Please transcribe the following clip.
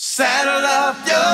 Saddle up your